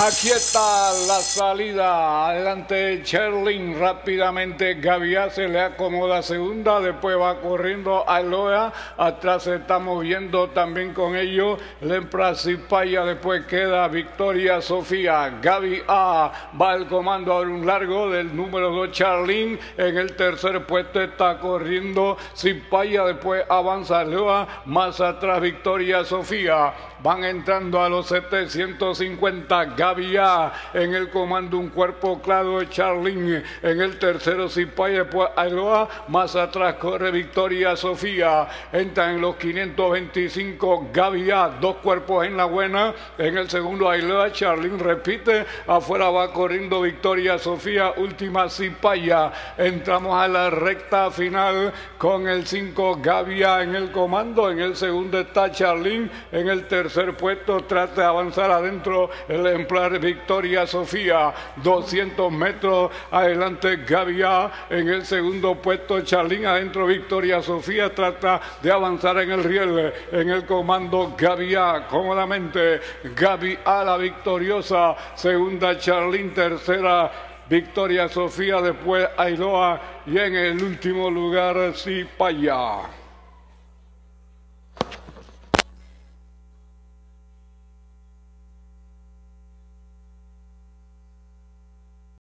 Aquí está la salida. Adelante Cherlin rápidamente. Gavia se le acomoda segunda. Después va corriendo Aloha. Atrás se está moviendo también con ellos. Lempra Cipaya. Después queda Victoria Sofía. Gaby A va el comando a un largo del número 2 Charlin. En el tercer puesto está corriendo Cipaya. Después avanza Aloha. Más atrás Victoria Sofía. Van entrando a los 750. Gavia en el comando un cuerpo claro de Charlin. En el tercero Cipaya. Después Aloha. Más atrás corre Victoria Sofía. Entra en los 525 Gavia. Dos cuerpos en la buena. En el segundo Ailoa. Charlin repite. Afuera va corriendo Victoria Sofía. Última Cipaya. Entramos a la recta final con el 5 Gavia en el comando. En el segundo está Charlin. En el tercer puesto trata de avanzar adentro el Victoria Sofía. 200 metros adelante Gavia. En el segundo puesto Charlin. Adentro Victoria Sofía trata de avanzar en el riel. En el comando Gavia cómodamente. Gaby a la victoriosa. Segunda Charlin. Tercera Victoria Sofía. Después Ailoa. Y en el último lugar Cipaya.